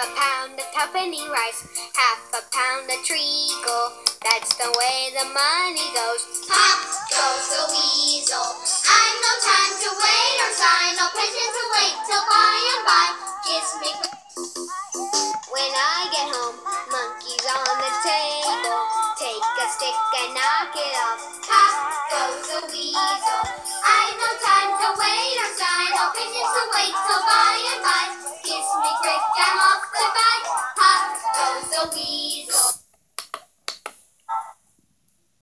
a pound of tuppenny rice, half a pound of treacle. That's the way the money goes. Pop goes the weasel. I've no time to wait or sign, no patience to wait till by and by. Kiss me. When I get home, monkey's on the table. Take a stick and knock it off. Pop goes the weasel. I've no time to wait or sign, no patience